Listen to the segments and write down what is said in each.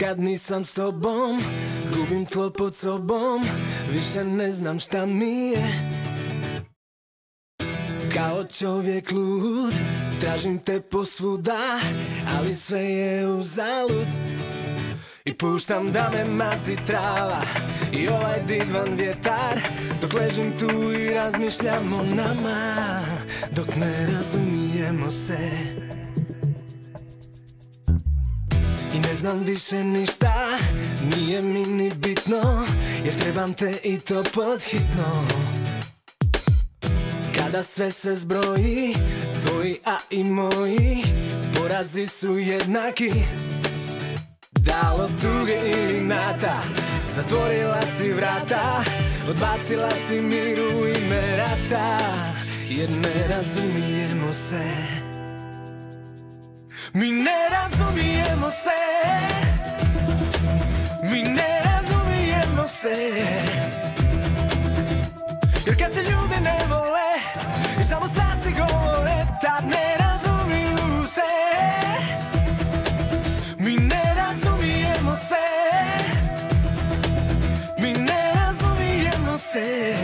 Kad nisam s tobom Gubim tlo pod sobom Više ne znam šta mi je. Kao čovjek lud Tražim te posvuda Ali sve je uzalud i puštam da me mazi trava I ovaj divan vjetar. Dok ležim tu i razmišljam o nama Dok ne razumijemo se znam više ništa Nije mi ni bitno Jer trebam te i to podhitno Kada sve se zbroji Tvoji a i moji Porazi su jednaki. Da od tuge ili nata Zatvorila si vrata Odbacila si miru ime rata Jer ne razumijemo se Mi ne razumijemo se. Mi ne razumijemo se. Jer kad se ljudi ne vole I samo strasti govore Tad ne razumiju se. Mi ne razumijemo se. Mi ne razumijemo se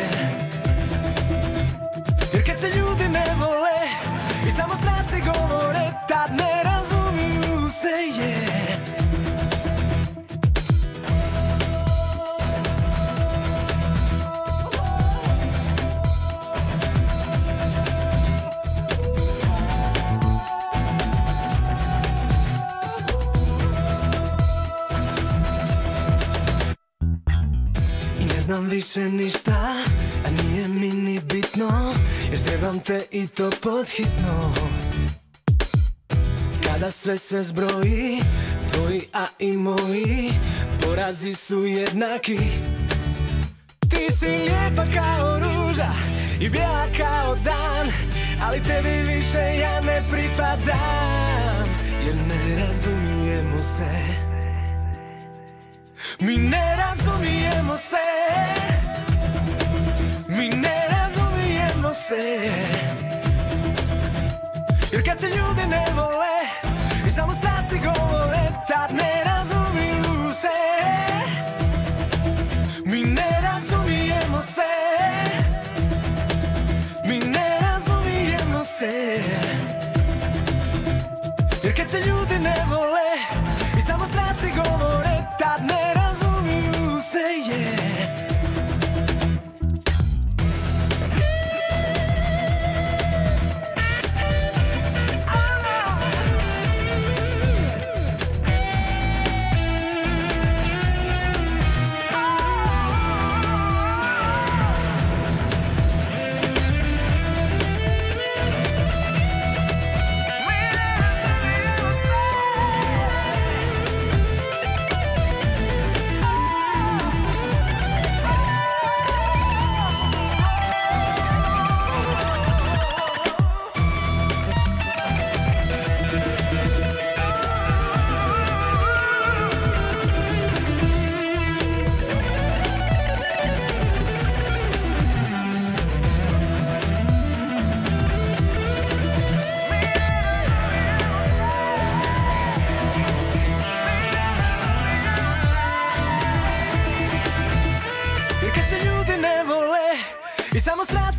I ne znam više ništa A nije mi ni bitno Jer trebam te i to podhitno Kada sve se zbroji Tvoji a i moji Porazi su jednaki. Ti si lijepa kao ruža I bijela kao dan Ali tebi više ja ne pripadam Jer ne razumijemo se mi ne razumijemo se. Mi ne razumijemo se. Jer kad se ljudi ne vole I samo strasti govore Tad ne razumiju se. Mi ne razumijemo se. Mi ne razumijemo se. Jer kad se ljudi ne vole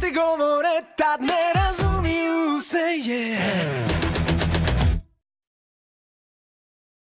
Gesti govore tad ne razumiju se, yeah.